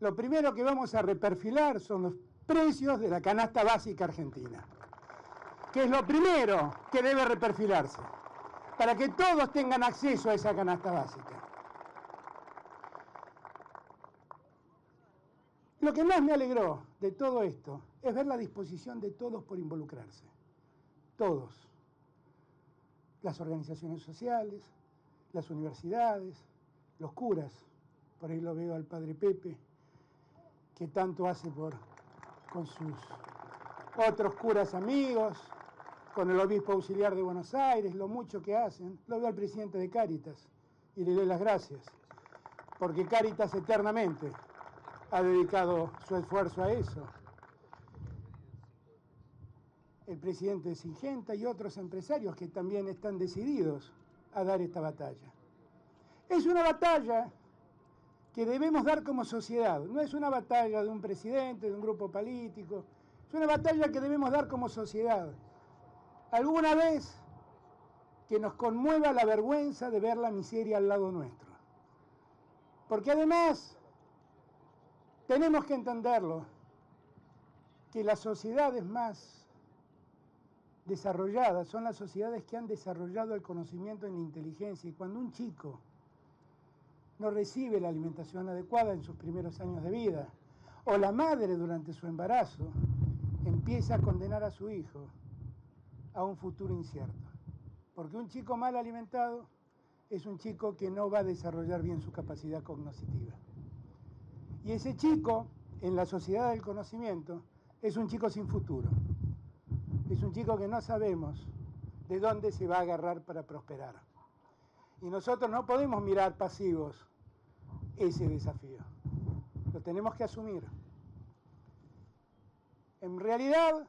lo primero que vamos a reperfilar son los precios de la canasta básica argentina, que es lo primero que debe reperfilarse, para que todos tengan acceso a esa canasta básica. Lo que más me alegró de todo esto es ver la disposición de todos por involucrarse. Todos. Las organizaciones sociales, las universidades, los curas. Por ahí lo veo al padre Pepe, que tanto hace por, con sus otros curas amigos, con el obispo auxiliar de Buenos Aires, lo mucho que hacen. Lo veo al presidente de Cáritas y le doy las gracias, porque Cáritas eternamente ha dedicado su esfuerzo a eso. El presidente de Singenta y otros empresarios que también están decididos a dar esta batalla. Es una batalla que debemos dar como sociedad, no es una batalla de un presidente, de un grupo político, es una batalla que debemos dar como sociedad. Alguna vez que nos conmueva la vergüenza de ver la miseria al lado nuestro. Porque además tenemos que entenderlo, que las sociedades más desarrolladas son las sociedades que han desarrollado el conocimiento en la inteligencia. Y cuando un chico no recibe la alimentación adecuada en sus primeros años de vida, o la madre durante su embarazo empieza a condenar a su hijo a un futuro incierto. Porque un chico mal alimentado es un chico que no va a desarrollar bien su capacidad cognitiva. Y ese chico, en la sociedad del conocimiento, es un chico sin futuro. Es un chico que no sabemos de dónde se va a agarrar para prosperar. Y nosotros no podemos mirar pasivos ese desafío. Lo tenemos que asumir. En realidad,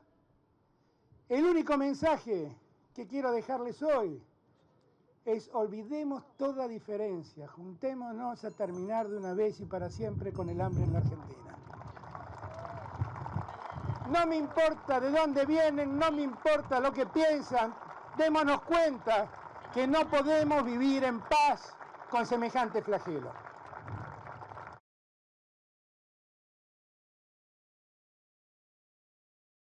el único mensaje que quiero dejarles hoy es olvidemos toda diferencia, juntémonos a terminar de una vez y para siempre con el hambre en la Argentina. No me importa de dónde vienen, no me importa lo que piensan, démonos cuenta que no podemos vivir en paz con semejante flagelo.